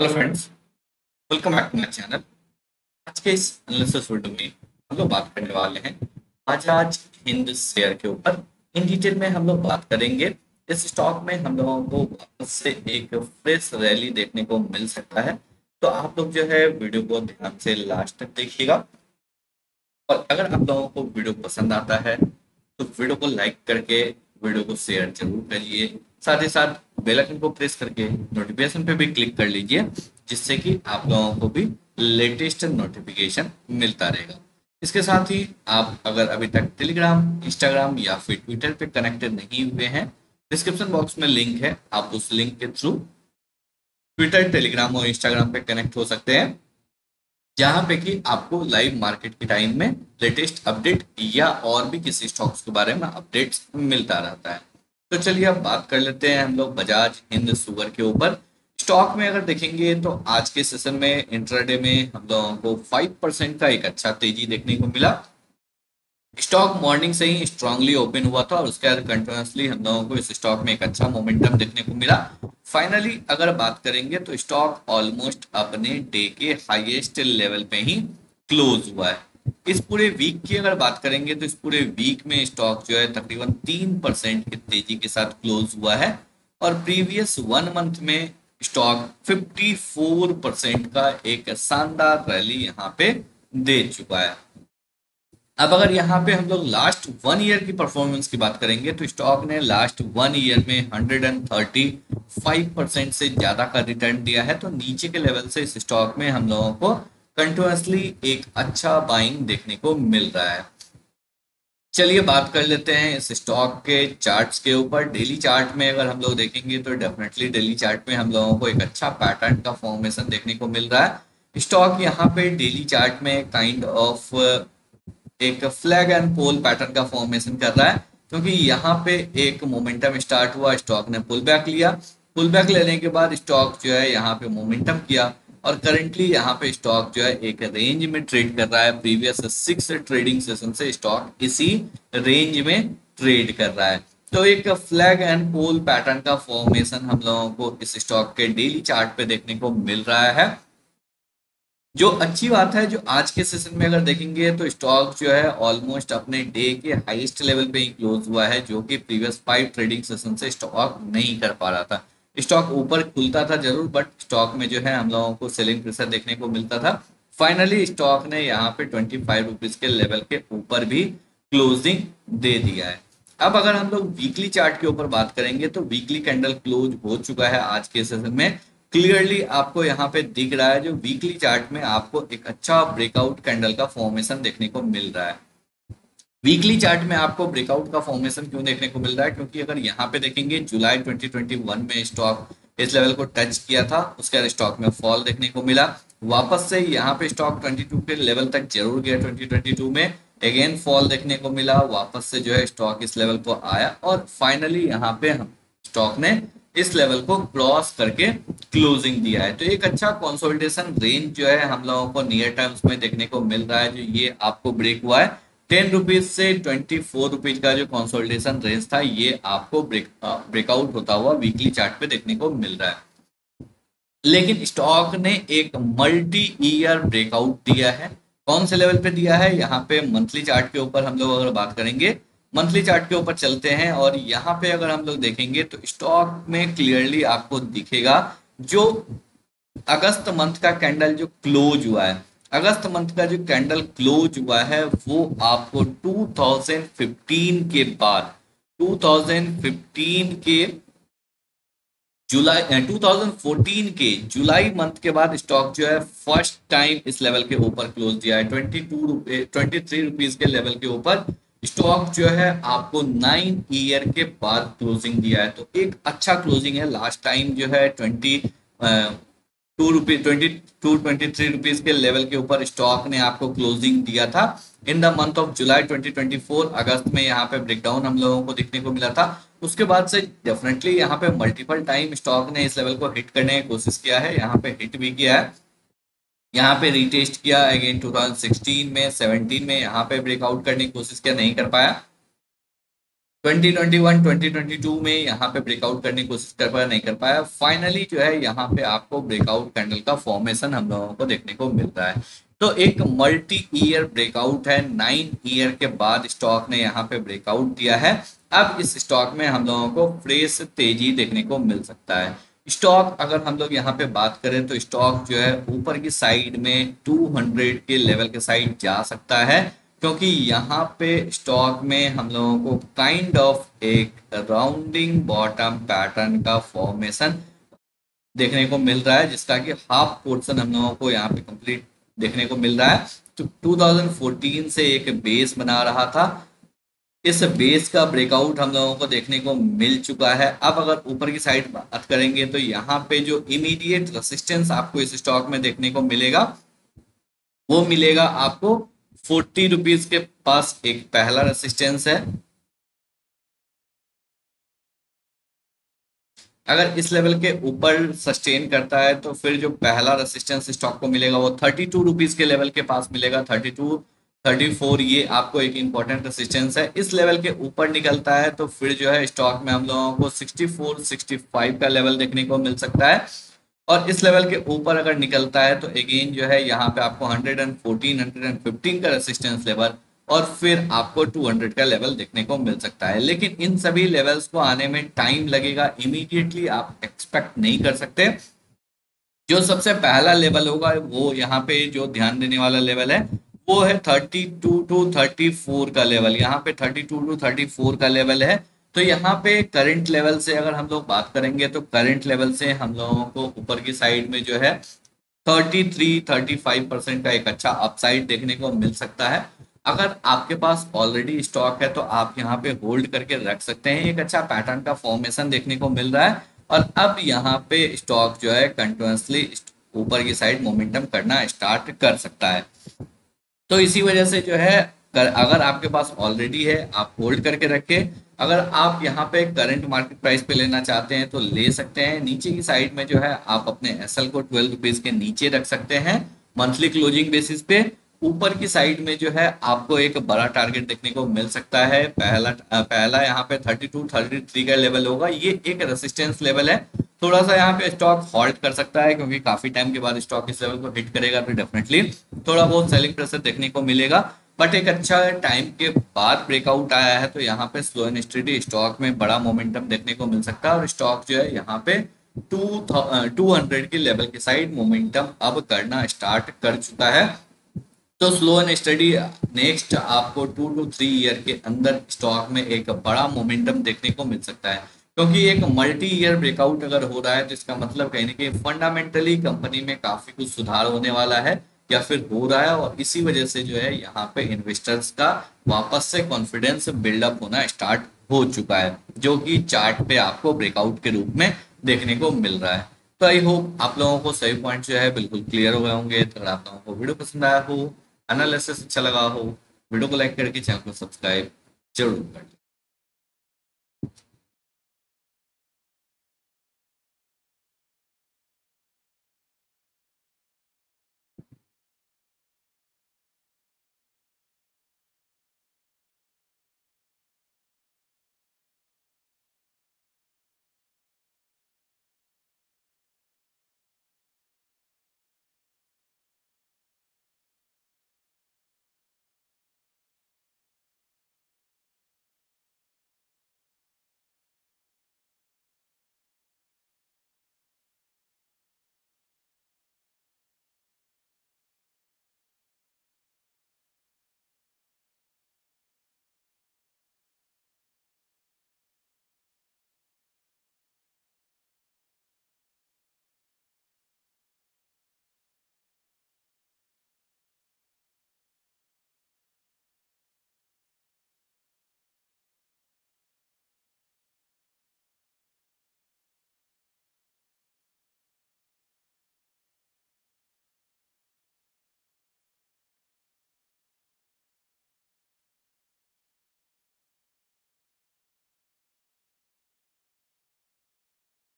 Hello friends welcome back to my channel आज के इस एनालिसिस वीडियो में हम लोग बात करने वाले हैं बजाज हिंद शेयर के ऊपर। इन डिटेल में हम लोग बात करेंगे। इस स्टॉक में हम लोगों को वापस से एक फ्रेश रैली देखने को मिल सकता है। तो आप लोग जो है वीडियो को ध्यान से लास्ट तक देखिएगा। और अगर आप लोगों को वीडियो पसंद आता है तो वीडियो को लाइक करके वीडियो को शेयर ज़रूर करिए। साथ ही साथ बेल आइकन को प्रेस करके नोटिफिकेशन पे भी क्लिक कर लीजिए, जिससे कि आप लोगों को भी लेटेस्ट नोटिफिकेशन मिलता रहेगा। इसके साथ ही आप अगर अभी तक टेलीग्राम इंस्टाग्राम या फिर ट्विटर पे कनेक्टेड नहीं हुए हैं डिस्क्रिप्शन बॉक्स में लिंक है। आप उस लिंक के थ्रू ट्विटर टेलीग्राम और इंस्टाग्राम पे कनेक्ट हो सकते हैं, जहाँ पे कि आपको लाइव मार्केट के टाइम में लेटेस्ट अपडेट या और भी किसी स्टॉक्स के बारे में अपडेट्स मिलता रहता है। तो चलिए अब बात कर लेते हैं हम लोग बजाज हिंद सुगर के ऊपर। स्टॉक में अगर देखेंगे तो आज के सेशन में इंटरडे में हम लोगों को फाइव परसेंट का एक अच्छा तेज़ी देखने को मिला। स्टॉक मॉर्निंग से ही स्ट्रांगली ओपन हुआ था और उसके बाद कंटिन्यूसली हम लोगों को इस स्टॉक में एक अच्छा मोमेंटम देखने को मिला। फाइनली अगर बात करेंगे तो स्टॉक ऑलमोस्ट अपने डे के हाईएस्ट लेवल पे ही क्लोज हुआ है। इस पूरे वीक की अगर बात करेंगे तो इस पूरे वीक में स्टॉक जो है तकरीबन तीन परसेंट की तेज़ी के साथ क्लोज हुआ है और प्रीवियस वन मंथ में स्टॉक 54 परसेंट का एक शानदार रैली यहाँ पे दे चुका है। अब अगर यहाँ पे हम लोग लास्ट वन ईयर की परफॉर्मेंस की बात करेंगे तो स्टॉक ने लास्ट वन ईयर में 135 परसेंट से ज़्यादा का रिटर्न दिया है। तो नीचे के लेवल से इस स्टॉक में हम लोगों को कंटिन्यूसली एक अच्छा बाइंग देखने को मिल रहा है। चलिए बात कर लेते हैं इस स्टॉक के चार्ट्स के ऊपर। डेली चार्ट में अगर हम लोग देखेंगे तो डेफिनेटली डेली चार्ट में हम लोगों को एक अच्छा पैटर्न का फॉर्मेशन देखने को मिल रहा है। स्टॉक यहाँ पे डेली चार्ट में काइंड ऑफ़ एक फ्लैग एंड पोल पैटर्न का फॉर्मेशन कर रहा है। क्योंकि यहाँ पे एक मोमेंटम स्टार्ट हुआ स्टॉक ने पुल बैक लिया। पुल बैक लेने के बाद स्टॉक जो है यहाँ पे मोमेंटम किया। और करंटली यहाँ पे स्टॉक जो है एक रेंज में ट्रेड कर रहा है। प्रीवियस सिक्स ट्रेडिंग सेशन से स्टॉक इसी रेंज में ट्रेड कर रहा है। तो एक फ्लैग एंड पोल पैटर्न का फॉर्मेशन हम लोगों को इस स्टॉक के डेली चार्ट पे देखने को मिल रहा है। जो अच्छी बात है, जो आज के सेशन में अगर देखेंगे तो स्टॉक जो है ऑलमोस्ट अपने डे के हाईएस्ट लेवल पे ही क्लोज हुआ है, जो कि प्रीवियस फाइव ट्रेडिंग सेशन से स्टॉक नहीं कर पा रहा था। स्टॉक ऊपर खुलता था ज़रूर बट स्टॉक में जो है हम लोगों को सेलिंग प्रेशर देखने को मिलता था। फाइनली स्टॉक ने यहाँ पे ट्वेंटी फाइव रुपीज़ के लेवल के ऊपर भी क्लोजिंग दे दिया है। अब अगर हम लोग वीकली चार्ट के ऊपर बात करेंगे तो वीकली कैंडल क्लोज हो चुका है आज के सेशन में। क्लियरली आपको यहाँ पे दिख रहा है जो वीकली चार्ट में आपको एक अच्छा ब्रेकआउट कैंडल का फॉर्मेशन देखने को मिल रहा है। वीकली चार्ट में आपको ब्रेकआउट का फॉर्मेशन क्यों देखने को मिल रहा है? क्योंकि अगर यहाँ पे देखेंगे जुलाई 2021 में स्टॉक इस लेवल को टच किया था, उसके बाद स्टॉक में फॉल देखने को मिला। वापस से यहाँ पे स्टॉक 22 के लेवल तक ज़रूर गया 2022 में। अगेन फॉल देखने को मिला, वापस से जो है स्टॉक इस लेवल को आया। और फाइनली यहाँ पे हम स्टॉक ने इस लेवल को क्रॉस करके क्लोजिंग दिया है। तो एक अच्छा कंसोलिडेशन रेंज जो है हम लोगों को नियर टर्म्स में देखने को मिल रहा है। जो ये आपको ब्रेक हुआ है टेन रुपीज़ से ट्वेंटी फोर रुपीज़ का जो कंसोलिडेशन रेंज था, ये आपको ब्रेक ब्रेकआउट होता हुआ वीकली चार्ट पे देखने को मिल रहा है। लेकिन स्टॉक ने एक मल्टी ईयर ब्रेकआउट दिया है। कौन से लेवल पे दिया है? यहाँ पे मंथली चार्ट के ऊपर हम लोग अगर बात करेंगे मंथली चार्ट के ऊपर चलते हैं और यहाँ पे अगर हम लोग देखेंगे तो स्टॉक में क्लियरली आपको दिखेगा जो अगस्त मंथ का कैंडल जो क्लोज हुआ है। अगस्त मंथ का जो कैंडल क्लोज हुआ है, वो आपको 2015 के बाद 2015 के जुलाई 2014 के जुलाई मंथ के बाद स्टॉक जो है फ़र्स्ट टाइम इस लेवल के ऊपर क्लोज दिया है। ट्वेंटी टू रुपए ट्वेंटी थ्री रुपीज़ के लेवल के ऊपर स्टॉक जो है आपको नाइन ईयर के बाद क्लोजिंग दिया है। तो एक अच्छा क्लोजिंग है। लास्ट टाइम जो है twenty two rupees twenty, two twenty three rupees के लेवल के ऊपर स्टॉक ने आपको क्लोजिंग दिया था। In the month of July 2024 अगस्त में यहाँ पे ब्रेकडाउन हम लोगों को देखने को मिला था। उसके बाद से डेफिनेटली यहाँ पे मल्टीपल टाइम स्टॉक ने इस लेवल को हिट करने की कोशिश किया है। यहाँ पे हिट भी किया है। यहाँ पे रिटेस्ट किया अगेन 2016 में 17 में यहाँ पे ब्रेकआउट करने की कोशिश किया, नहीं कर पाया। 2021 2022 में यहाँ पे ब्रेकआउट करने की कोशिश कर पाया, नहीं कर पाया। फाइनली जो है, यहाँ पे आपको ब्रेकआउट कैंडल का फॉर्मेशन हम लोगों को देखने को मिल रहा है। तो एक मल्टी ईयर ब्रेकआउट है। नाइन ईयर के बाद स्टॉक ने यहाँ पे ब्रेकआउट दिया है। अब इस स्टॉक में हम लोगों को फ्रेश तेज़ी देखने को मिल सकता है। स्टॉक अगर हम लोग यहाँ पे बात करें तो स्टॉक जो है ऊपर की साइड में 200 के लेवल के साइड जा सकता है। क्योंकि यहाँ पे स्टॉक में हम लोगों को काइंड ऑफ़ एक राउंडिंग बॉटम पैटर्न का फॉर्मेशन देखने को मिल रहा है, जिसका कि हाफ़ पोर्शन हम लोगों को यहाँ पे कंप्लीट देखने को मिल रहा है। तो 2014 से एक बेस बना रहा था। इस बेस का ब्रेकआउट हम लोगों को देखने को मिल चुका है। अब अगर ऊपर की साइड बात करेंगे तो यहाँ पे जो इमीडिएट रेसिस्टेंस आपको इस स्टॉक में देखने को मिलेगा, वो मिलेगा आपको फोर्टी रुपीज़ के पास एक पहला रेसिस्टेंस है। अगर इस लेवल के ऊपर सस्टेन करता है तो फिर जो पहला रेसिस्टेंस स्टॉक को मिलेगा, वो थर्टी टू रुपीज़ के लेवल के पास मिलेगा। थर्टी टू थर्टी फोर ये आपको एक इंपॉर्टेंट रेसिस्टेंस है। इस लेवल के ऊपर निकलता है तो फिर जो है स्टॉक में हम लोगों को सिक्सटी फोर सिक्सटी फाइव का लेवल देखने को मिल सकता है। और इस लेवल के ऊपर अगर निकलता है तो अगेन जो है यहाँ पे आपको 114, 115 का रेसिस्टेंस लेवल और फिर आपको 200 का लेवल देखने को मिल सकता है। लेकिन इन सभी लेवल्स को आने में टाइम लगेगा इमीडिएटली आप एक्सपेक्ट नहीं कर सकते। जो सबसे पहला लेवल होगा वो यहाँ पे जो ध्यान देने वाला लेवल है वो है 32 टू 34 का लेवल यहाँ पे 32 टू 34 का लेवल है। तो यहाँ पे करंट लेवल से अगर हम लोग बात करेंगे तो करंट लेवल से हम लोगों को ऊपर की साइड में जो है 33 35 परसेंट का एक अच्छा अपसाइड देखने को मिल सकता है। अगर आपके पास ऑलरेडी स्टॉक है तो आप यहाँ पे होल्ड करके रख सकते हैं। एक अच्छा पैटर्न का फॉर्मेशन देखने को मिल रहा है। और अब यहाँ पे स्टॉक जो है कंटिन्यूसली ऊपर की साइड मोमेंटम करना स्टार्ट कर सकता है। तो इसी वजह से जो है अगर आपके पास ऑलरेडी है, आप होल्ड करके रखें। अगर आप यहाँ पे करंट मार्केट प्राइस पे लेना चाहते हैं तो ले सकते हैं। नीचे की साइड में जो है, आप अपने एसएल को ट्वेल्व रुपीज़ के नीचे रख सकते हैं मंथली क्लोजिंग बेसिस पे। ऊपर की साइड में जो है, आपको एक बड़ा टारगेट देखने को मिल सकता है। पहला पहला यहाँ पे 32 33 का लेवल होगा। ये एक रेसिस्टेंस लेवल है। थोड़ा सा यहाँ पे स्टॉक हॉल्ट कर सकता है, क्योंकि काफ़ी टाइम के बाद स्टॉक इस लेवल को हिट करेगा तो डेफिनेटली थोड़ा बहुत सेलिंग प्रेशर देखने को मिलेगा। बट एक अच्छा टाइम के बाद ब्रेकआउट आया है तो यहाँ पे स्लो एंड स्टडी स्टॉक में बड़ा मोमेंटम देखने को मिल सकता है। और स्टॉक जो है यहाँ पे टू टू हंड्रेड के लेवल के साइड मोमेंटम अब करना स्टार्ट कर चुका है। तो स्लो एंड स्टडी नेक्स्ट आपको टू टू थ्री ईयर के अंदर स्टॉक में एक बड़ा मोमेंटम देखने को मिल सकता है। क्योंकि एक मल्टी ईयर ब्रेकआउट अगर हो रहा है तो इसका मतलब कहीं ना कहीं फंडामेंटली कंपनी में काफ़ी कुछ सुधार होने वाला है। या फिर हो रहा है और इसी वजह से जो है यहाँ पे इन्वेस्टर्स का वापस से कॉन्फिडेंस बिल्डअप होना स्टार्ट हो चुका है, जो कि चार्ट पे आपको ब्रेकआउट के रूप में देखने को मिल रहा है। तो आई होप आप लोगों को सही पॉइंट जो है बिल्कुल क्लियर हो गए होंगे। तो अगर आप लोगों को वीडियो पसंद आया हो एनालिसिस अच्छा लगा हो वीडियो को लाइक करके चैनल को सब्सक्राइब ज़रूर कर